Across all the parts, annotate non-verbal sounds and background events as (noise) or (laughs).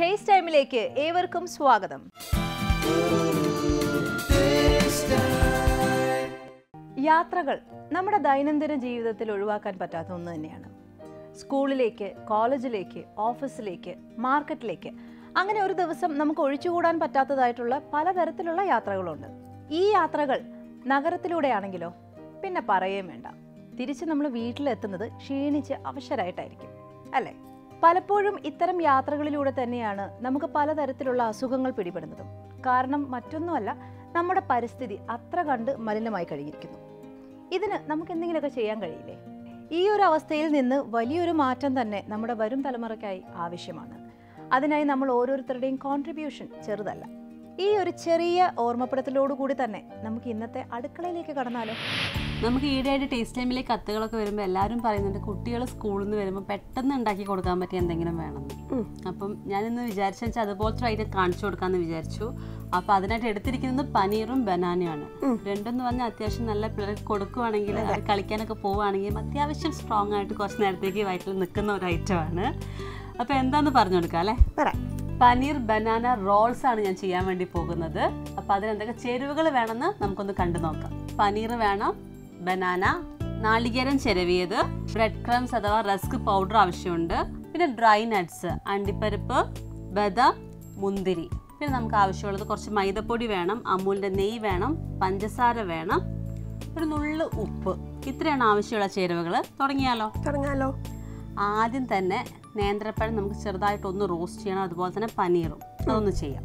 Taste ടൈമിലേക്ക് ഏവർക്കും സ്വാഗതം. യാത്രകൾ നമ്മുടെ ദൈനംദിന ജീവിതത്തിൽ ഒഴിവാക്കാൻ പറ്റാത്ത ഒന്ന് തന്നെയാണ്. സ്കൂളിലേക്ക് കോളേജിലേക്ക് ഓഫീസിലേക്ക് മാർക്കറ്റിലേക്ക് അങ്ങനെ ഒരു ദിവസം നമുക്ക് ഒഴിച്ചുകൂടാൻ പറ്റാത്തതായിട്ടുള്ള പലതരത്തിലുള്ള യാത്രകളുണ്ട്. ഈ യാത്രകൾ നഗരത്തിലൂടെയാണെങ്കിലോ? പിന്നെ പറയുകയും വേണ്ട. തിരിച്ച് നമ്മൾ വീട്ടിലെത്തുന്നത് ക്ഷീണിച്ച് അവശരായിട്ടായിരിക്കും. അല്ലേ? പലപ്പോഴും ഇത്തരം യാത്രകളിലൂടെ തന്നെയാണ് നമുക്ക് പലതരത്തിലുള്ള അസുഖങ്ങൾ പിടിപെടുന്നതും. കാരണം മറ്റൊന്നുമല്ല നമ്മുടെ പരിസ്ഥിതി അത്ര കണ്ട് മലിനമായി കഴിഞ്ഞിരിക്കുന്നു. ഇതിന് നമുക്ക് എന്തെങ്കിലുമൊക്കെ ചെയ്യാൻ കഴിയില്ലേ? ഈ ഒരു അവസ്ഥയിൽ നിന്ന് വലിയൊരു മാറ്റം തന്നെ നമ്മുടെ വരും തലമുറയ്ക്കായി ആവശ്യമാണ്. അതിനായി നമ്മൾ ഓരോരുത്തരുടെയും കോൺട്രിബ്യൂഷൻ ചെറുതല്ല. ഈ ഒരു ചെറിയ ഓർമ്മപ്പെടുത്തലോടുകൂടി തന്നെ നമുക്ക് ഇന്നത്തെ അടുക്കളയിലേക്ക് കടന്നാലോ? നമുക്ക് ഈടെയായിട്ട് ടേസ്റ്റ് ടൈമിലെ കത്തുകളൊക്കെ വരുമ്പോൾ എല്ലാവരും പറയുന്നുണ്ട് കുട്ടികൾ സ്കൂളിൽ നിന്ന് വരുമ്പോൾ പെട്ടെന്ന് ഉണ്ടാക്കി കൊടുക്കാൻ പറ്റിയ എന്തെങ്കിലും വേണമെന്ന് അപ്പം ഞാനിന്ന് വിചാരിച്ചു വെച്ചാൽ അതുപോലത്തെ ഐറ്റം കാണിച്ചു കൊടുക്കാമെന്ന് വിചാരിച്ചു. അപ്പോൾ അതിനായിട്ട് എടുത്തിരിക്കുന്നത് പനീറും ബനാനയാണ് രണ്ടെന്ന് പറഞ്ഞാൽ അത്യാവശ്യം നല്ല പിള്ളേർക്ക് കൊടുക്കുവാണെങ്കിൽ അത്. കളിക്കാനൊക്കെ പോവുകയാണെങ്കിൽ അത്യാവശ്യം സ്ട്രോങ് ആയിട്ട് കുറച്ച് നേരത്തേക്ക് വയറ്റിൽ നിൽക്കുന്ന ഒരു ഐറ്റമാണ് അപ്പോൾ എന്താന്ന് പറഞ്ഞു കൊടുക്കാം അല്ലേ? പറയാം പനീർ ബനാന റോൾസ് ആണ് ഞാൻ ചെയ്യാൻ വേണ്ടി പോകുന്നത്. അപ്പോൾ അതിനെന്തൊക്കെ ചേരുവകൾ വേണമെന്ന് നമുക്കൊന്ന് കണ്ടു നോക്കാം. പനീർ വേണം ബനാന നാളികേരം ചിരവിയത് ബ്രെഡ് ക്രംസ് അഥവാ റസ്ക് പൗഡർ ആവശ്യമുണ്ട്. പിന്നെ ഡ്രൈ നട്ട്സ് അണ്ടിപ്പരിപ്പ് ബദാം മുന്തിരി. പിന്നെ നമുക്ക് ആവശ്യമുള്ളത് കുറച്ച് മൈദപ്പൊടി വേണം അമൂലിന്റെ നെയ്യ് വേണം പഞ്ചസാര വേണം ഒരു നുള്ള് ഉപ്പ്. ഇത്രയാണ് ആവശ്യമുള്ള ചേരുവകൾ തുടങ്ങിയാലോ? തുടങ്ങിയാലോ ആദ്യം തന്നെ നേന്ത്രപ്പഴം നമുക്ക് ചെറുതായിട്ടൊന്ന് റോസ്റ്റ് ചെയ്യണം അതുപോലെ തന്നെ പനീറും. അതൊന്ന് ചെയ്യാം.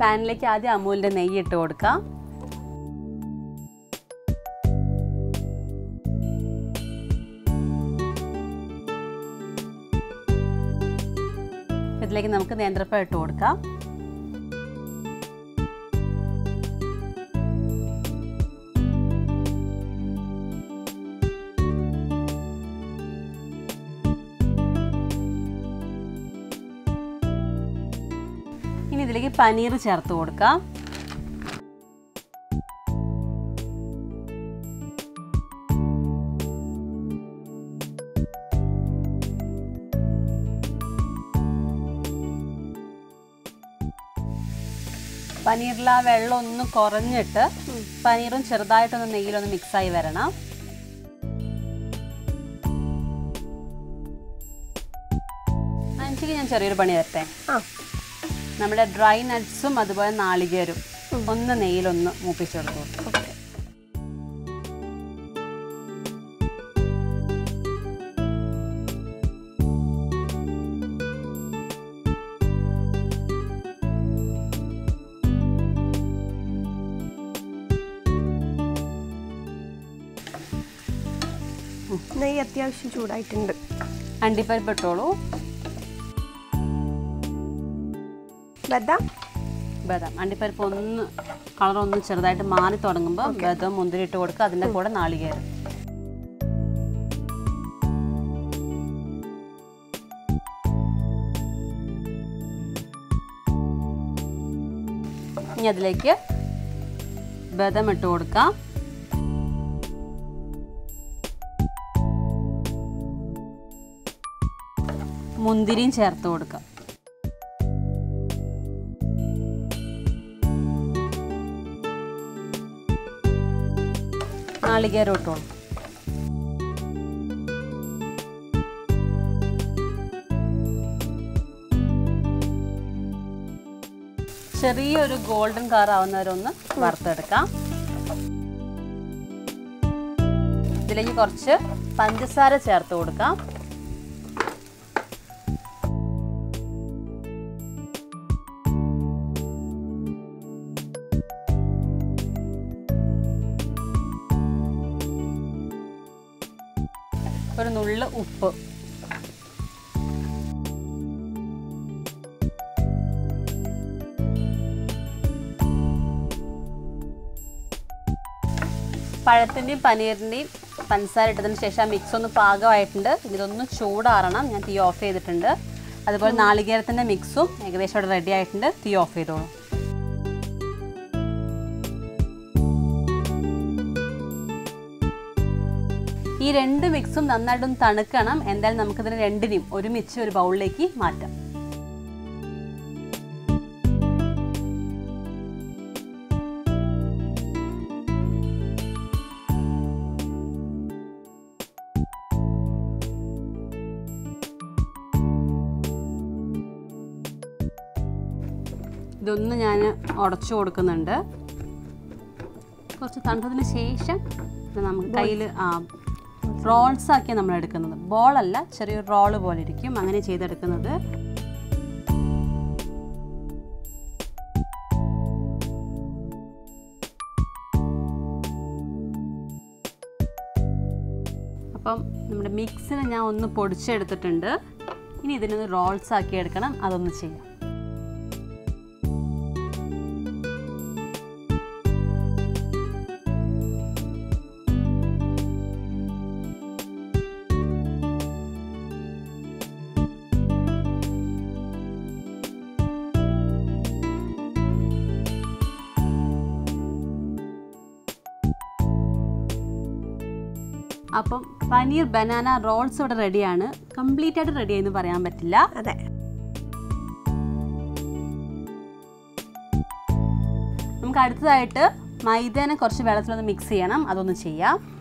പാനിലേക്ക് ആദ്യം അമൂലിന്റെ നെയ്യ് ഇട്ട് കൊടുക്കാം. ഇതിലേക്ക് നമുക്ക് നേന്ത്രപ്പഴം ഇട്ട് കൊടുക്കാം. പനീർ ചേർത്ത് കൊടുക്കാം. പനീറിൽ ആ വെള്ളം ഒന്ന് കുറഞ്ഞിട്ട് പനീറും ചെറുതായിട്ടൊന്ന് നെയ്യിലൊന്ന് മിക്സായി വരണം. അതിനനുസരിച്ച് ഞാൻ ചെറിയൊരു പണി തരട്ടെ? ആ. നമ്മുടെ ഡ്രൈ നട്ട്സും അതുപോലെ നാളികേരും ഒന്ന് നെയ്യിലൊന്ന് മൂപ്പിച്ചെടുത്തു നെയ്യ് അത്യാവശ്യം ചൂടായിട്ടുണ്ട്. അണ്ടിപ്പരിപ്പ് ഇട്ടോളൂ. ബദാം ബദാം. അണ്ടിപ്പരിപ്പ് ഒന്ന് കളർ ഒന്ന് ചെറുതായിട്ട് മാറി തുടങ്ങുമ്പോൾ ബദാം മുന്തിരി ഇട്ട് കൊടുക്കുക. അതിന്റെ കൂടെ നാളികേരം. ഇനി അതിലേക്ക് ബദം ഇട്ട് കൊടുക്കാം. മുന്തിരിയും ചേർത്ത് കൊടുക്കാം. നാളികേരം ഇട്ടോളൂ ചെറിയൊരു ഗോൾഡൻ കളർ ആവുന്നവരൊന്ന് വറുത്തെടുക്കാം. ഇതിലേക്ക് കുറച്ച് പഞ്ചസാര ചേർത്ത് കൊടുക്കാം. പഴത്തിന്റെയും പനീറിന്റെയും പഞ്ചസാര ഇട്ടതിന് ശേഷം ആ മിക്സ് ഒന്ന് പാകമായിട്ടുണ്ട്. ഇതൊന്ന് ചൂടാറണം. ഞാൻ തീ ഓഫ് ചെയ്തിട്ടുണ്ട്. അതുപോലെ നാളികേരത്തിന്റെ മിക്സും ഏകദേശം അവിടെ റെഡി ആയിട്ടുണ്ട്. തീ ഓഫ് ചെയ്തോളൂ. ഈ ഈ രണ്ട് മിക്സും നന്നായിട്ടൊന്ന് തണുക്കണം. എന്തായാലും നമുക്കിതിനെ രണ്ടിനെയും ഒരുമിച്ച് ഒരു ബൗളിലേക്ക് മാറ്റാം. ഇതൊന്ന് ഞാൻ ഉടച്ചു കൊടുക്കുന്നുണ്ട്. കുറച്ച് തണുത്തതിന് ശേഷം നമുക്ക് കയ്യിൽ ആ റോൾസ് ആക്കി നമ്മൾ എടുക്കുന്നത്. ബോളല്ല ചെറിയൊരു റോൾ പോലെ ഇരിക്കും. അങ്ങനെ ചെയ്തെടുക്കുന്നത്. അപ്പം നമ്മുടെ മിക്സിനെ ഞാൻ ഒന്ന് പൊടിച്ചെടുത്തിട്ടുണ്ട്. ഇനി ഇതിനൊന്ന് റോൾസ് ആക്കി എടുക്കണം. അതൊന്ന് ചെയ്യാം. അപ്പം പനീർ ബനാന റോൾസ് ഇവിടെ റെഡിയാണ്. കംപ്ലീറ്റ് ആയിട്ട് റെഡി ആയെന്ന് പറയാൻ പറ്റില്ല. അതെ. നമുക്ക് അടുത്തതായിട്ട് മൈദേനെ കുറച്ച് വെള്ളത്തിലൊന്ന് മിക്സ് ചെയ്യണം. അതൊന്ന് ചെയ്യാം.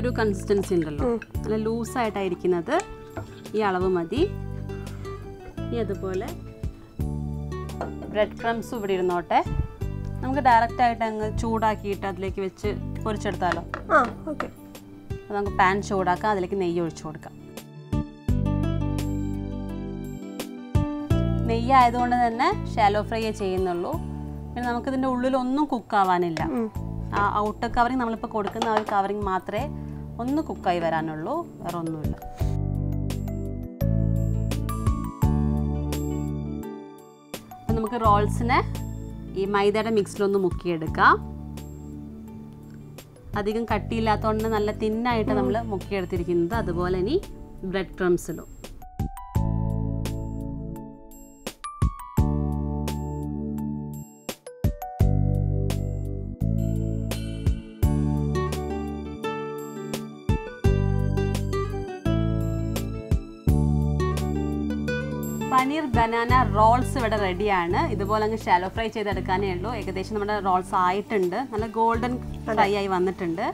ഒരു കൺസിസ്റ്റൻസി ഉണ്ടല്ലോ. നല്ല ലൂസായിട്ടായിരിക്കുന്നത് ഈ അളവ് മതി. ഇനി അതുപോലെ ബ്രെഡ് ക്രംസ് ഇവിടെ ഇരുന്നോട്ടെ. നമുക്ക് ഡയറക്റ്റ് ആയിട്ട് അങ്ങ് ചൂടാക്കിയിട്ട് അതിലേക്ക് വെച്ച് പൊരിച്ചെടുത്താലോ? ആ ഓക്കെ നമുക്ക് പാൻ ചൂടാക്കാം അതിലേക്ക് നെയ്യ് ഒഴിച്ചു കൊടുക്കാം. നെയ്യ് ആയതുകൊണ്ട് തന്നെ ഷാലോ ഫ്രൈ ചെയ്യുന്നുള്ളൂ. പിന്നെ നമുക്കിതിന്റെ ഉള്ളിലൊന്നും കുക്കാവാനില്ല ആ ഔട്ടർ കവറിങ് നമ്മളിപ്പോൾ കൊടുക്കുന്ന ആ ഒരു കവറിങ് മാത്രമേ ഒന്ന് കുക്കായി വരാനുള്ളൂ വേറെ ഒന്നുമില്ല അപ്പം നമുക്ക് റോൾസിനെ ഈ മൈദയുടെ മിക്സിലൊന്ന് മുക്കിയെടുക്കാം. അധികം കട്ടിയില്ലാത്തതുകൊണ്ട് നല്ല തിന്നായിട്ട് നമ്മൾ മുക്കിയെടുത്തിരിക്കുന്നത് അതുപോലെ ഇനി ബ്രെഡ് ക്രംസിലും പനീർ ബനാന റോൾസ് ഇവിടെ റെഡിയാണ്. ഇതുപോലെ അങ്ങ് ഷാലോ ഫ്രൈ ചെയ്തെടുക്കാനേ ഉള്ളൂ. ഏകദേശം നമ്മുടെ റോൾസ് ആയിട്ടുണ്ട്. നല്ല ഗോൾഡൻ ഫ്രൈ ആയി വന്നിട്ടുണ്ട്.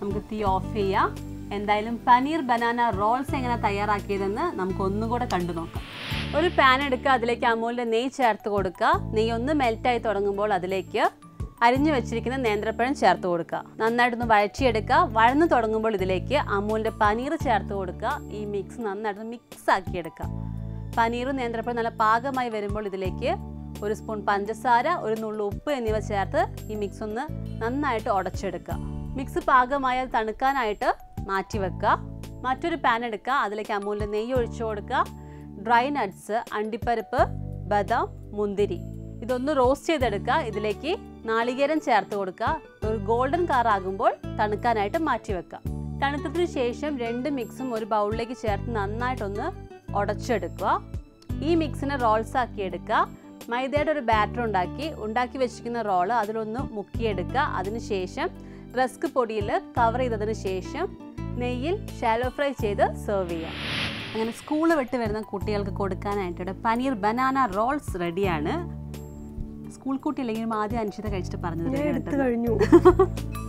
നമുക്ക് തീ ഓഫ് ചെയ്യാം. എന്തായാലും പനീർ ബനാന റോൾസ് എങ്ങനെ തയ്യാറാക്കിയതെന്ന് നമുക്ക് ഒന്നുകൂടെ കണ്ടു നോക്കാം. ഒരു പാൻ എടുക്കുക അതിലേക്ക് അമൂലിന്റെ നെയ്യ് ചേർത്ത് കൊടുക്കുക. നെയ്യ് ഒന്ന് മെൽറ്റായി തുടങ്ങുമ്പോൾ അതിലേക്ക് അരിഞ്ഞു വെച്ചിരിക്കുന്ന നേന്ത്രപ്പഴം ചേർത്ത് കൊടുക്കുക. നന്നായിട്ടൊന്ന് വഴച്ചിയെടുക്കുക വഴന്നു തുടങ്ങുമ്പോൾ ഇതിലേക്ക് അമൂലിന്റെ പനീർ ചേർത്ത് കൊടുക്കുക. ഈ മിക്സ് നന്നായിട്ടൊന്ന് മിക്സ് ആക്കിയെടുക്കുക. പനീറും നേന്ത്രപ്പഴം നല്ല പാകമായി വരുമ്പോൾ ഇതിലേക്ക് ഒരു സ്പൂൺ പഞ്ചസാര ഒരു നുള്ളു ഉപ്പ് എന്നിവ ചേർത്ത് ഈ മിക്സ് ഒന്ന് നന്നായിട്ട് ഉടച്ചെടുക്കുക. മിക്സ് പാകമായാൽ തണുക്കാനായിട്ട് മാറ്റി വെക്കുക. മറ്റൊരു പാൻ എടുക്കുക. അതിലേക്ക് അമൂലിന്റെ നെയ്യ് ഒഴിച്ചു കൊടുക്കുക. ഡ്രൈ നട്ട്സ് അണ്ടിപ്പരിപ്പ് ബദാം മുന്തിരി. ഇതൊന്ന് റോസ്റ്റ് ചെയ്തെടുക്കുക. ഇതിലേക്ക് നാളികേരം ചേർത്ത് കൊടുക്കുക. ഒരു ഗോൾഡൻ കാർ ആകുമ്പോൾ തണുക്കാനായിട്ട് മാറ്റി വെക്കുക. തണുത്തതിന് ശേഷം രണ്ട് മിക്സും ഒരു ബൗളിലേക്ക് ചേർത്ത് നന്നായിട്ടൊന്ന് ഉടച്ചെടുക്കുക. ഈ മിക്സിനെ റോൾസ് ആക്കി എടുക്കുക. മൈദയുടെ ഒരു ബാറ്റർ ഉണ്ടാക്കി ഉണ്ടാക്കി വെച്ചിരിക്കുന്ന റോൾ അതിലൊന്ന് മുക്കിയെടുക്കുക. അതിനുശേഷം റസ്ക് പൊടിയിൽ കവർ ചെയ്തതിന് ശേഷം നെയ്യിൽ ഷാലോ ഫ്രൈ ചെയ്ത് സെർവ് ചെയ്യാം അങ്ങനെ സ്കൂൾ വിട്ട് വരുന്ന കുട്ടികൾക്ക് കൊടുക്കാനായിട്ട് ഇവിടെ പനീർ ബനാന റോൾസ് റെഡിയാണ് സ്കൂൾ കുട്ടി അല്ലെങ്കിലും ആദ്യം അനുഷിത കഴിച്ചിട്ട് പറഞ്ഞത് കഴിഞ്ഞു. (laughs)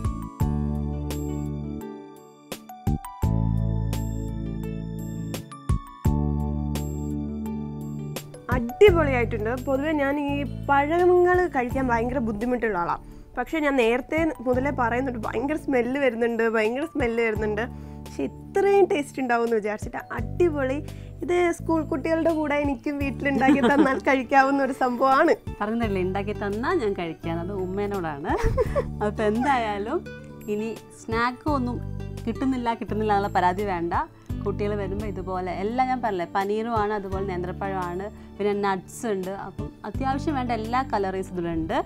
അടിപൊളിയായിട്ടുണ്ട്. പൊതുവേ ഞാൻ ഈ പഴങ്ങൾ കഴിക്കാൻ ഭയങ്കര ബുദ്ധിമുട്ടുള്ള ആളാണ് പക്ഷേ ഞാൻ നേരത്തെ മുതലേ പറയുന്നുണ്ട് ഭയങ്കര സ്മെല്ല് വരുന്നുണ്ട് ഭയങ്കര സ്മെല്ല് വരുന്നുണ്ട്. പക്ഷെ ഇത്രയും ടേസ്റ്റ് ഉണ്ടാവും എന്ന് വിചാരിച്ചിട്ട് അടിപൊളി. ഇത് സ്കൂൾ കുട്ടികളുടെ കൂടെ എനിക്കും വീട്ടിലുണ്ടാക്കി തന്നാൽ (laughs) കഴിക്കാവുന്ന ഒരു സംഭവമാണ്. പറഞ്ഞില്ലേ ഉണ്ടാക്കി തന്നാൽ ഞാൻ കഴിക്കാൻ. അത് ഉമ്മേനോടാണ്. അപ്പോൾ എന്തായാലും ഇനി സ്നാക്ക് ഒന്നും കിട്ടുന്നില്ല കിട്ടുന്നില്ല എന്നുള്ള പരാതി വേണ്ട. കുട്ടികൾ വരുമ്പോൾ ഇതുപോലെ എല്ലാം ഞാൻ പറഞ്ഞില്ലേ പനീറുമാണ് അതുപോലെ നേന്ത്രപ്പഴമാണ് പിന്നെ നട്ട്സ് ഉണ്ട്. അപ്പം അത്യാവശ്യം വേണ്ട എല്ലാ കലറീസും ഇതിലുണ്ട്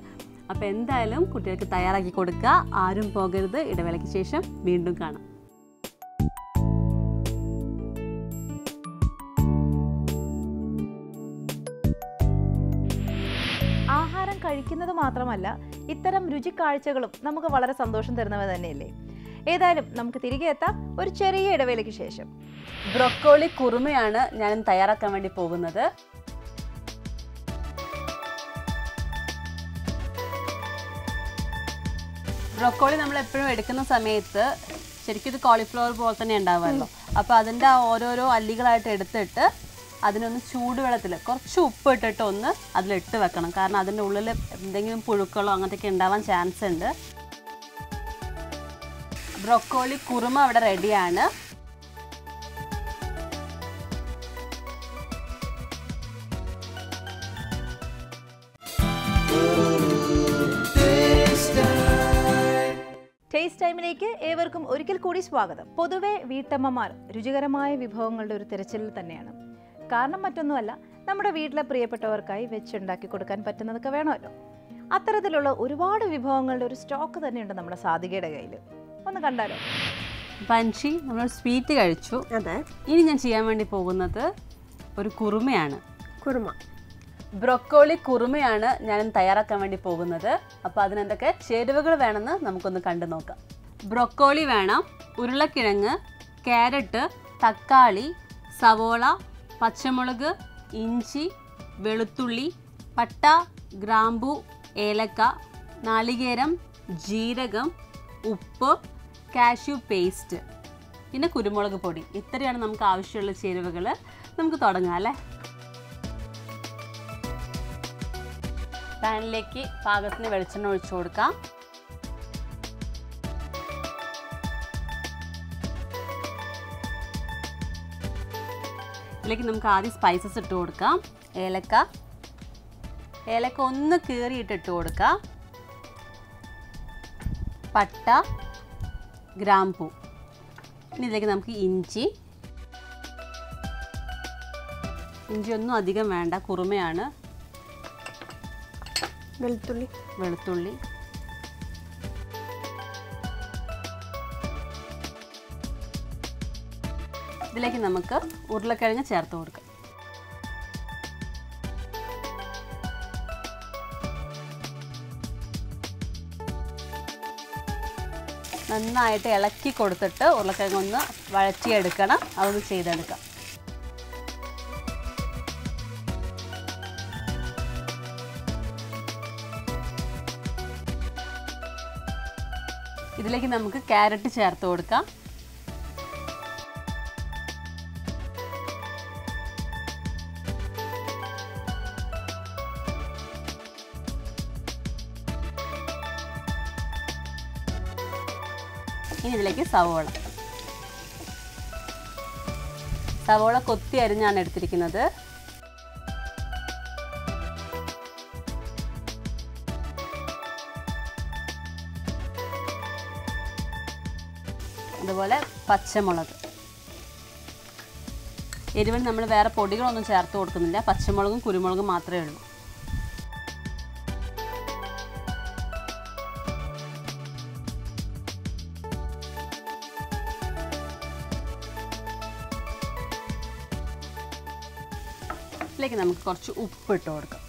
അപ്പോൾ എന്തായാലും കുട്ടികൾക്ക് തയ്യാറാക്കി കൊടുക്കുക. ആരും പോകരുത്. ഇടവേളയ്ക്ക് ശേഷം വീണ്ടും കാണാം. ആഹാരം കഴിക്കുന്നത് മാത്രമല്ല ഇത്തരം രുചിക്കാഴ്ചകളും നമുക്ക് വളരെ സന്തോഷം തരുന്നവ തന്നെയല്ലേ? ഏതായാലും നമുക്ക് തിരികെ എത്താം. ഒരു ചെറിയ ഇടവേളയ്ക്ക് ശേഷം. ബ്രൊക്കോളി കുറുമയാണ് ഞാൻ തയ്യാറാക്കാൻ വേണ്ടി പോകുന്നത്. ബ്രൊക്കോളി നമ്മൾ എപ്പോഴും എടുക്കുന്ന സമയത്ത് ശരിക്കും ഇത് കോളിഫ്ലവർ പോലെ തന്നെ ഉണ്ടാവുമല്ലോ അപ്പോൾ അതിന്റെ ആ ഓരോരോ അല്ലികളായിട്ട് എടുത്തിട്ട് അതിനൊന്ന് ചൂടുവെള്ളത്തിൽ കുറച്ച് ഉപ്പ് ഇട്ടിട്ട് ഒന്ന് അതിലിട്ട് വെക്കണം. കാരണം അതിന്റെ ഉള്ളിൽ എന്തെങ്കിലും പുഴുക്കളോ അങ്ങനത്തെയൊക്കെ ഉണ്ടാവാൻ ചാൻസ് ഉണ്ട്. ബ്രൊക്കോളി കുറുമ അവിടെ റെഡിയാണ്. ടേസ്റ്റ് ടൈമിലേക്ക് ഏവർക്കും ഒരിക്കൽ കൂടി സ്വാഗതം. പൊതുവെ വീട്ടമ്മമാർ രുചികരമായ വിഭവങ്ങളുടെ ഒരു തിരച്ചിലിൽ തന്നെയാണ്. കാരണം മറ്റൊന്നുമല്ല നമ്മുടെ വീട്ടിലെ പ്രിയപ്പെട്ടവർക്കായി വെച്ചുണ്ടാക്കി കൊടുക്കാൻ പറ്റുന്നതൊക്കെ വേണമല്ലോ. അത്തരത്തിലുള്ള ഒരുപാട് വിഭവങ്ങളുടെ ഒരു സ്റ്റോക്ക് തന്നെയുണ്ട് നമ്മുടെ സാധികയുടെ കയ്യിൽ ഒന്ന് കണ്ടാലോ? പഞ്ചി നമ്മൾ സ്വീറ്റ് കഴിച്ചു. അതെ. ഇനി ഞാൻ ചെയ്യാൻ വേണ്ടി പോകുന്നത് ഒരു കുറുമയാണ്. കുറുമ. ബ്രൊക്കോളി കുറുമയാണ് ഞാൻ തയ്യാറാക്കാൻ വേണ്ടി പോകുന്നത്. അപ്പോൾ അതിനെന്തൊക്കെ ചേരുവകൾ വേണമെന്ന് നമുക്കൊന്ന് കണ്ടു നോക്കാം. ബ്രൊക്കോളി വേണം ഉരുളക്കിഴങ്ങ് ക്യാരറ്റ് തക്കാളി സവോള പച്ചമുളക് ഇഞ്ചി വെളുത്തുള്ളി പട്ട ഗ്രാമ്പു ഏലക്ക നാളികേരം ജീരകം ഉപ്പ് കാഷ്യൂ പേസ്റ്റ് പിന്നെ കുരുമുളക് പൊടി. ഇത്രയാണ് നമുക്ക് ആവശ്യമുള്ള ചേരുവകൾ നമുക്ക് തുടങ്ങാം അല്ലേ? പാനിലേക്ക് പാകത്തിന് വെളിച്ചെണ്ണ ഒഴിച്ചു കൊടുക്കാം. ഇതിലേക്ക് നമുക്ക് ആദ്യം സ്പൈസസ് ഇട്ട് കൊടുക്കാം. ഏലക്ക. ഏലക്ക ഒന്ന് കീറിയിട്ട് ഇട്ട് കൊടുക്കാം. പട്ട ഗ്രാമ്പൂ. ഇനി ഇതിലേക്ക് നമുക്ക് ഇഞ്ചി. ഇഞ്ചി ഒന്നും അധികം വേണ്ട കുറുമയാണ്. വെളുത്തുള്ളി. വെളുത്തുള്ളി. ഇതിലേക്ക് നമുക്ക് ഉരുളക്കിഴങ്ങ് ചേർത്ത് കൊടുക്കാം. നന്നായിട്ട് ഇളക്കി കൊടുത്തിട്ട് ഉരുളക്കിഴങ്ങ് ഒന്ന് വഴറ്റിയെടുക്കണം. അതൊന്ന് ചെയ്തെടുക്കാം. ഇതിലേക്ക് നമുക്ക് ക്യാരറ്റ് ചേർത്ത് കൊടുക്കാം. ഇനി ഇതിലേക്ക് സവോള. സവോള കൊത്തി അരിഞ്ഞാണ് എടുത്തിരിക്കുന്നത്. അതുപോലെ പച്ചമുളക്. എരിവിന് നമ്മൾ വേറെ പൊടികളൊന്നും ചേർത്ത് കൊടുക്കുന്നില്ല. പച്ചമുളകും കുരുമുളകും മാത്രമേ ഉള്ളൂ. കുറച്ച് ഉപ്പ് ഇട്ട് കൊടുക്കാം.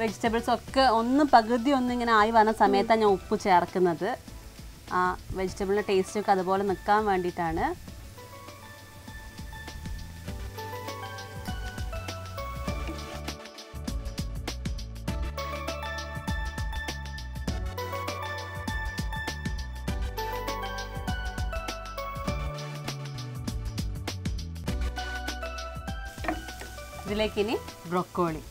വെജിറ്റബിൾസ് ഒക്കെ ഒന്ന് പകുതി ഒന്ന് ഇങ്ങനെ ആയി വന്ന സമയത്താണ് ഞാൻ ഉപ്പ് ചേർക്കുന്നത്. ആ വെജിറ്റബിളിന്റെ ടേസ്റ്റൊക്കെ അതുപോലെ നിൽക്കാൻ വേണ്ടിയിട്ടാണ്. ഇതിലേക്ക് ഇനി ബ്രൊക്കോളി.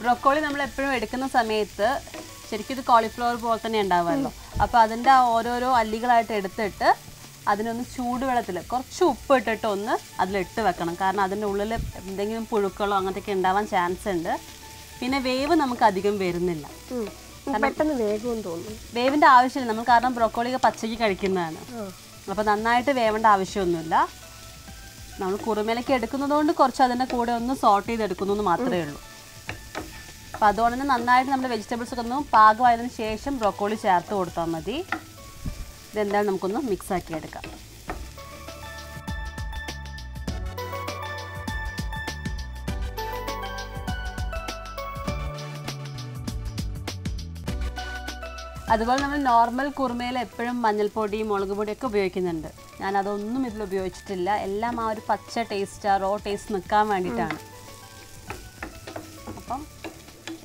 ബ്രൊക്കോളി നമ്മൾ എപ്പോഴും എടുക്കുന്ന സമയത്ത് ശരിക്കും ഇത് കോളിഫ്ലവർ പോലെ തന്നെ ഉണ്ടാവുമല്ലോ. അപ്പോൾ അതിന്റെ ആ ഓരോരോ അല്ലികളായിട്ട് എടുത്തിട്ട് അതിനൊന്ന് ചൂടുവെള്ളത്തിൽ കുറച്ച് ഉപ്പ് ഇട്ടിട്ട് ഒന്ന് അതിലിട്ട് വെക്കണം. കാരണം അതിന്റെ ഉള്ളിൽ എന്തെങ്കിലും പുഴുക്കളോ അങ്ങനത്തെയൊക്കെ ഉണ്ടാവാൻ ചാൻസ് ഉണ്ട്. പിന്നെ വേവ് നമുക്ക് അധികം വരുന്നില്ല. പെട്ടെന്ന് വേഗവും വേവിന്റെ ആവശ്യമില്ല. നമ്മൾ കാരണം ബ്രോക്കോളി പച്ചയ്ക്ക് കഴിക്കുന്നതാണ്. അപ്പോൾ നന്നായിട്ട് വേവേണ്ട ആവശ്യമൊന്നുമില്ല. നമ്മൾ കുറുമേലൊക്കെ എടുക്കുന്നത് കൊണ്ട് കുറച്ച് അതിന്റെ കൂടെ ഒന്ന് സോർട്ട് ചെയ്തെടുക്കുന്നു എന്ന് മാത്രമേ ഉള്ളൂ. അപ്പോൾ അതുകൊണ്ട് തന്നെ നന്നായിട്ട് നമ്മുടെ വെജിറ്റബിൾസ് ഒക്കെ ഒന്ന് പാകമായതിനു ശേഷം ബ്രോക്കോളി ചേർത്ത് കൊടുത്താൽ മതി. ഇതെന്തായാലും നമുക്കൊന്ന് മിക്സ് ആക്കി എടുക്കാം അതുപോലെ നമ്മൾ നോർമൽ കുറുമയിൽ എപ്പോഴും മഞ്ഞൾപ്പൊടി മുളക് പൊടിയൊക്കെ ഉപയോഗിക്കുന്നുണ്ട്. ഞാൻ അതൊന്നും ഇതിൽ ഉപയോഗിച്ചിട്ടില്ല. എല്ലാം ആ ഒരു പച്ച ടേസ്റ്റ് ആ റോ ടേസ്റ്റ് നിൽക്കാൻ വേണ്ടിയിട്ടാണ്. അപ്പം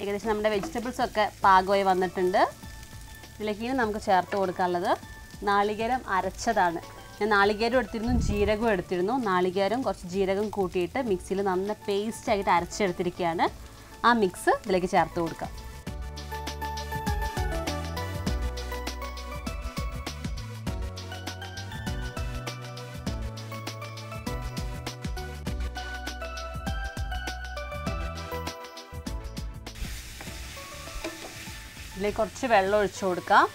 ഏകദേശം നമ്മുടെ വെജിറ്റബിൾസ് ഒക്കെ പാകമായി വന്നിട്ടുണ്ട്. ഇതിലേക്ക് നമുക്ക് ചേർത്ത് കൊടുക്കാനുള്ളത് നാളികേരം അരച്ചതാണ്. ഞാൻ നാളികേരം എടുത്തിരുന്നു ജീരകവും എടുത്തിരുന്നു. നാളികേരം കുറച്ച് ജീരകം കൂട്ടിയിട്ട് മിക്സിയിൽ നന്ന പേസ്റ്റ് ആയിട്ട് അരച്ചെടുത്തിരിക്കുകയാണ്. ആ മിക്സ് ഇതിലേക്ക് ചേർത്ത് കൊടുക്കാം. ഇതിലേക്ക് കുറച്ച് വെള്ളം ഒഴിച്ചു കൊടുക്കാം.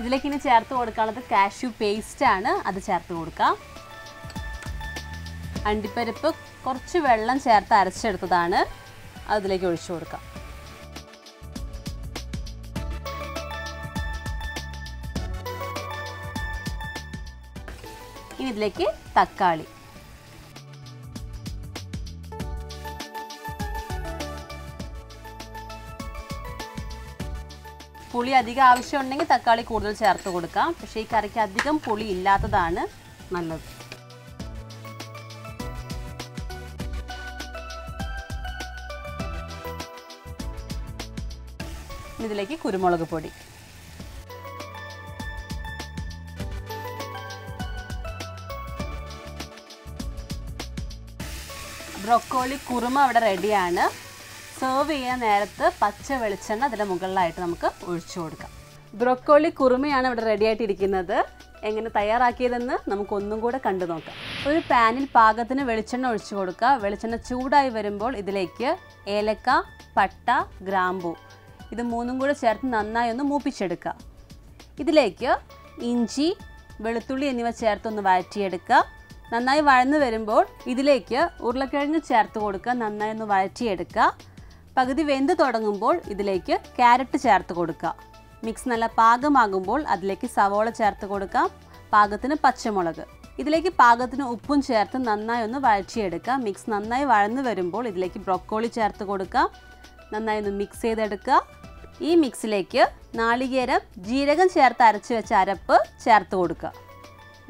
ഇതിലേക്ക് ഇനി ചേർത്ത് കൊടുക്കാനുള്ളത് കാഷ്യു പേസ്റ്റ് ആണ്. അത് ചേർത്ത് കൊടുക്കാം. അണ്ടിപ്പരിപ്പ് കുറച്ച് വെള്ളം ചേർത്ത് അരച്ചെടുത്തതാണ്. അതിലേക്ക് ഒഴിച്ചു കൊടുക്കാം. ഇതിലേക്ക് തക്കാളി. പുളി അധികം ആവശ്യമുണ്ടെങ്കിൽ തക്കാളി കൂടുതൽ ചേർത്ത് കൊടുക്കാം. പക്ഷേ ഈ കറിക്ക് അധികം പുളി ഇല്ലാത്തതാണ് നല്ലത്. ഇതിലേക്ക് കുരുമുളക് പൊടി. ബ്രൊക്കോളി കുറുമ അവിടെ റെഡിയാണ്. സെർവ് ചെയ്യാൻ നേരത്ത് പച്ച വെളിച്ചെണ്ണ അതിന്റെ മുകളിലായിട്ട് നമുക്ക് ഒഴിച്ചു കൊടുക്കാം. ബ്രൊക്കോളി കുറുമയാണ് ഇവിടെ റെഡി ആയിട്ടിരിക്കുന്നത്. എങ്ങനെ തയ്യാറാക്കിയതെന്ന് നമുക്കൊന്നും കൂടെ കണ്ടു നോക്കാം. ഒരു പാനിൽ പാകത്തിന് വെളിച്ചെണ്ണ ഒഴിച്ചു കൊടുക്കുക. വെളിച്ചെണ്ണ ചൂടായി വരുമ്പോൾ ഇതിലേക്ക് ഏലക്ക പട്ട ഗ്രാമ്പൂ ഇത് മൂന്നും കൂടെ ചേർത്ത് നന്നായി ഒന്ന് മൂപ്പിച്ചെടുക്കുക. ഇതിലേക്ക് ഇഞ്ചി വെളുത്തുള്ളി എന്നിവ ചേർത്തൊന്ന് വഴറ്റിയെടുക്കുക. നന്നായി വഴന്നു വരുമ്പോൾ ഇതിലേക്ക് ഉരുളക്കിഴങ്ങ് ചേർത്ത് കൊടുക്കുക. നന്നായി ഒന്ന് വഴറ്റിയെടുക്കുക. പകുതി വെന്ത് തുടങ്ങുമ്പോൾ ഇതിലേക്ക് ക്യാരറ്റ് ചേർത്ത് കൊടുക്കുക. മിക്സ് നല്ല പാകമാകുമ്പോൾ അതിലേക്ക് സവോള ചേർത്ത് കൊടുക്കാം. പാകത്തിന് പച്ചമുളക്. ഇതിലേക്ക് പാകത്തിന് ഉപ്പും ചേർത്ത് നന്നായി ഒന്ന് വഴറ്റിയെടുക്കുക. മിക്സ് നന്നായി വഴന്നു വരുമ്പോൾ ഇതിലേക്ക് ബ്രോക്കോളി ചേർത്ത് കൊടുക്കുക. നന്നായി ഒന്ന് മിക്സ് ചെയ്തെടുക്കുക. ഈ മിക്സിലേക്ക് നാളികേരം ജീരകം ചേർത്ത് അരച്ച് വെച്ച അരപ്പ് ചേർത്ത് കൊടുക്കുക.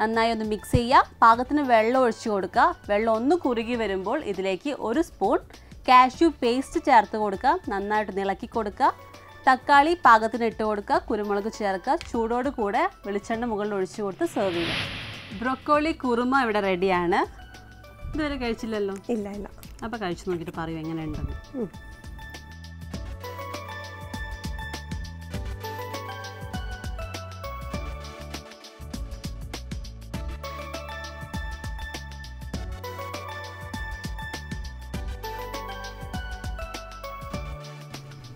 നന്നായി ഒന്ന് മിക്സ് ചെയ്യുക. പാകത്തിന് വെള്ളം ഒഴിച്ചു കൊടുക്കുക. വെള്ളം ഒന്ന് കുറുകി വരുമ്പോൾ ഇതിലേക്ക് ഒരു സ്പൂൺ കാഷ്യു പേസ്റ്റ് ചേർത്ത് കൊടുക്കുക. നന്നായിട്ട് ഇളക്കി കൊടുക്കുക. തക്കാളി പാകത്തിന് ഇട്ട് കൊടുക്കുക. കുരുമുളക് ചേർക്കുക. ചൂടോട് കൂടെ വെളിച്ചെണ്ണ മുകളിൽ ഒഴിച്ചു കൊടുത്ത് സെർവ് ചെയ്യുക. ബ്രൊക്കോളി കുറുമ ഇവിടെ റെഡിയാണ് ഇതുവരെ കഴിച്ചില്ലല്ലോ? ഇല്ല ഇല്ല. അപ്പോൾ കഴിച്ചു നോക്കിയിട്ട് പറയൂ എങ്ങനെയുണ്ടെന്ന്.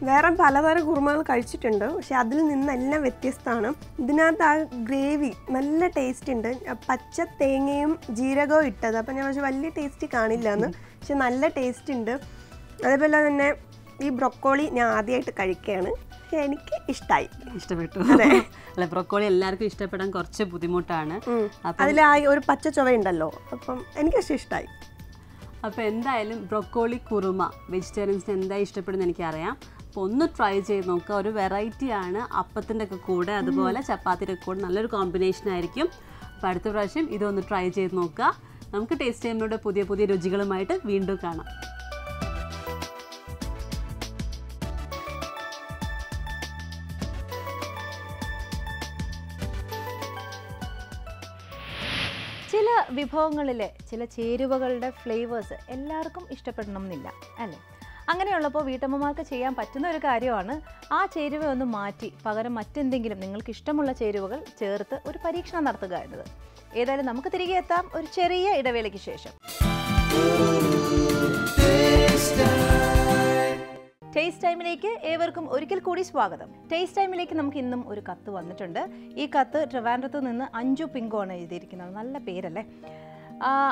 വേറെ പലതരം കുറുമകൾ കഴിച്ചിട്ടുണ്ട്. പക്ഷെ അതിൽ നിന്നെല്ലാം വ്യത്യസ്തമാണ്. ഇതിനകത്ത് ആ ഗ്രേവി നല്ല ടേസ്റ്റ് ഉണ്ട്. പച്ച തേങ്ങയും ജീരകവും ഇട്ടത്. അപ്പം ഞാൻ പക്ഷെ വലിയ ടേസ്റ്റ് കാണില്ല എന്ന് പക്ഷെ നല്ല ടേസ്റ്റ് ഉണ്ട്. അതേപോലെ തന്നെ ഈ ബ്രൊക്കോളി ഞാൻ ആദ്യമായിട്ട് കഴിക്കുകയാണ്. എനിക്ക് ഇഷ്ടമായി ഇഷ്ടപ്പെട്ടു. അല്ലെ ബ്രൊക്കോളി എല്ലാവർക്കും ഇഷ്ടപ്പെടാൻ കുറച്ച് ബുദ്ധിമുട്ടാണ്. അതിൽ ആ ഒരു പച്ച ചുവയുണ്ടല്ലോ. അപ്പം എനിക്ക് പക്ഷേ ഇഷ്ടമായി അപ്പോൾ എന്തായാലും ബ്രൊക്കോളി കുറുമ വെജിറ്റേറിയൻസിന് എന്താ ഇഷ്ടപ്പെടുന്നത് എനിക്കറിയാം. അപ്പോൾ ഒന്ന് ട്രൈ ചെയ്ത് നോക്കുക ഒരു വെറൈറ്റി ആണ് അപ്പത്തിന്റെ ഒക്കെ കൂടെ അതുപോലെ ചപ്പാത്തിയുടെ ഒക്കെ കൂടെ. നല്ലൊരു കോമ്പിനേഷൻ ആയിരിക്കും. അപ്പോൾ അടുത്ത പ്രാവശ്യം ഇതൊന്ന് ട്രൈ ചെയ്ത് നോക്കുക. നമുക്ക് ടേസ്റ്റ് ടൈമിലൂടെ പുതിയ പുതിയ രുചികളുമായിട്ട് വീണ്ടും കാണാം. ചില വിഭവങ്ങളിലെ ചില ചേരുവകളുടെ ഫ്ലേവേഴ്സ് എല്ലാവർക്കും ഇഷ്ടപ്പെടണമെന്നില്ല അല്ലേ? അങ്ങനെയുള്ളപ്പോൾ വീട്ടമ്മമാർക്ക് ചെയ്യാൻ പറ്റുന്ന ഒരു കാര്യമാണ്. ആ ചേരുവ ഒന്ന് മാറ്റി പകരം മറ്റെന്തെങ്കിലും നിങ്ങൾക്ക് ഇഷ്ടമുള്ള ചേരുവകൾ ചേർത്ത് ഒരു പരീക്ഷണം നടത്തുക എന്നത്. ഏതായാലും നമുക്ക് തിരികെ എത്താം. ഒരു ചെറിയ ഇടവേളയ്ക്ക് ശേഷം. ടേസ്റ്റ് ടൈമിലേക്ക് ഏവർക്കും ഒരിക്കൽ കൂടി സ്വാഗതം. ടേസ്റ്റ് ടൈമിലേക്ക് നമുക്ക് ഇന്നും ഒരു കത്ത് വന്നിട്ടുണ്ട്. ഈ കത്ത് ട്രിവാൻഡ്രത്ത് നിന്ന് അഞ്ചു പിങ്കോ ആണ് എഴുതിയിരിക്കുന്നത്. നല്ല പേരല്ലേ?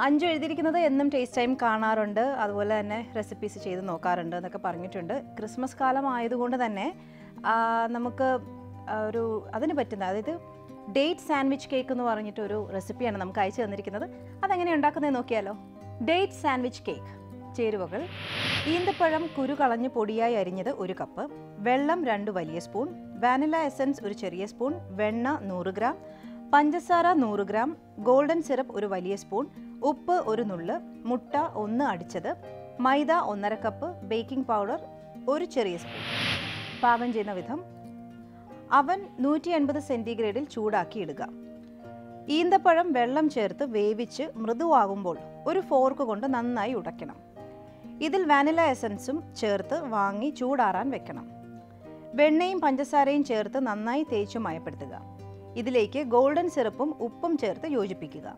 അഞ്ചു എഴുതിയിരിക്കുന്നത് എന്നും ടേസ്റ്റ് ടൈം കാണാറുണ്ട്. അതുപോലെ തന്നെ റെസിപ്പീസ് ചെയ്ത് നോക്കാറുണ്ട് എന്നൊക്കെ പറഞ്ഞിട്ടുണ്ട്. ക്രിസ്മസ് കാലം ആയതുകൊണ്ട് തന്നെ നമുക്ക് ഒരു അതിന് പറ്റുന്ന അതായത് ഡേറ്റ് സാൻഡ്വിച്ച് കേക്ക് എന്ന് പറഞ്ഞിട്ട് ഒരു റെസിപ്പിയാണ് നമുക്ക് അയച്ചു തന്നിരിക്കുന്നത്. അതെങ്ങനെ ഉണ്ടാക്കുന്നത് നോക്കിയാലോ. ഡേറ്റ് സാൻഡ്വിച്ച് കേക്ക് ചേരുവകൾ ഈന്തപ്പഴം കുരു കളഞ്ഞ് പൊടിയായി അരിഞ്ഞത് ഒരു കപ്പ് വെള്ളം രണ്ട് വലിയ സ്പൂൺ വാനില എസൻസ് ഒരു ചെറിയ സ്പൂൺ വെണ്ണ നൂറ് ഗ്രാം പഞ്ചസാര നൂറ് ഗ്രാം ഗോൾഡൻ സിറപ്പ് ഒരു വലിയ സ്പൂൺ ഉപ്പ് ഒരു നുള്ള് മുട്ട ഒന്ന് അടിച്ചത് മൈദ ഒന്നര കപ്പ് ബേക്കിംഗ് പൗഡർ ഒരു ചെറിയ സ്പൂൺ. പാകം ചെയ്യുന്ന വിധം അവൻ നൂറ്റി എൺപത് സെന്റിഗ്രേഡിൽ ചൂടാക്കി ഇടുക. ഈന്തപ്പഴം വെള്ളം ചേർത്ത് വേവിച്ച് മൃദുവാകുമ്പോൾ ഒരു ഫോർക്ക് കൊണ്ട് നന്നായി ഉടയ്ക്കണം. ഇതിൽ വാനില എസൻസും ചേർത്ത് വാങ്ങി ചൂടാറാൻ വെക്കണം. വെണ്ണയും പഞ്ചസാരയും ചേർത്ത് നന്നായി തേച്ചു മയപ്പെടുത്തുക. ഇതിലേക്ക് ഗോൾഡൻ സിറപ്പും ഉപ്പും ചേർത്ത് യോജിപ്പിക്കുക.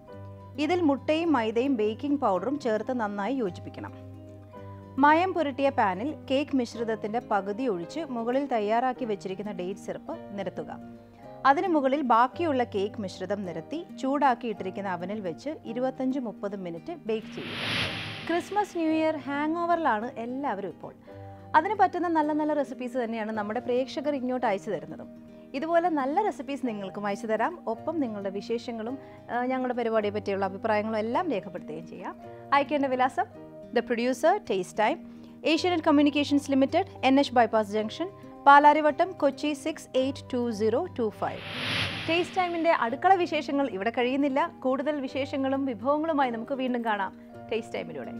ഇതിൽ മുട്ടയും മൈദയും ബേക്കിംഗ് പൗഡറും ചേർത്ത് നന്നായി യോജിപ്പിക്കണം. മയം പുരട്ടിയ പാനിൽ കേക്ക് മിശ്രിതത്തിന്റെ പകുതി ഒഴിച്ച് മുകളിൽ തയ്യാറാക്കി വെച്ചിരിക്കുന്ന ഡേറ്റ് സിറപ്പ് നിരത്തുക. അതിനു മുകളിൽ ബാക്കിയുള്ള കേക്ക് മിശ്രിതം നിരത്തി ചൂടാക്കിയിട്ടിരിക്കുന്ന അവനിൽ വെച്ച് ഇരുപത്തഞ്ച് മുപ്പത് മിനിറ്റ് ബേക്ക് ചെയ്യുക. ക്രിസ്മസ് ന്യൂ ഇയർ ഹാങ് ഓവറിലാണ് എല്ലാവരും ഇപ്പോൾ. അതിന് പറ്റുന്ന നല്ല നല്ല റെസിപ്പീസ് തന്നെയാണ് നമ്മുടെ പ്രേക്ഷകർ ഇങ്ങോട്ട് അയച്ചു തരുന്നതും. ഇതുപോലെ നല്ല റെസിപ്പീസ് നിങ്ങൾക്കും അയച്ചു തരാം. ഒപ്പം നിങ്ങളുടെ വിശേഷങ്ങളും ഞങ്ങളുടെ പരിപാടിയെ പറ്റിയുള്ള അഭിപ്രായങ്ങളും എല്ലാം രേഖപ്പെടുത്തുകയും ചെയ്യാം. അയക്കേണ്ട വിലാസം the producer taste time Asianet communications limited N H bypass junction Palarivattom Kochi six eight two zero two five taste ടൈമിന്റെ അടുക്കള വിശേഷങ്ങൾ ഇവിടെ കഴിയുന്നില്ല. കൂടുതൽ വിശേഷങ്ങളും വിഭവങ്ങളുമായി നമുക്ക് വീണ്ടും കാണാം. ടേസ്റ്റ് ടൈമിലൂടെ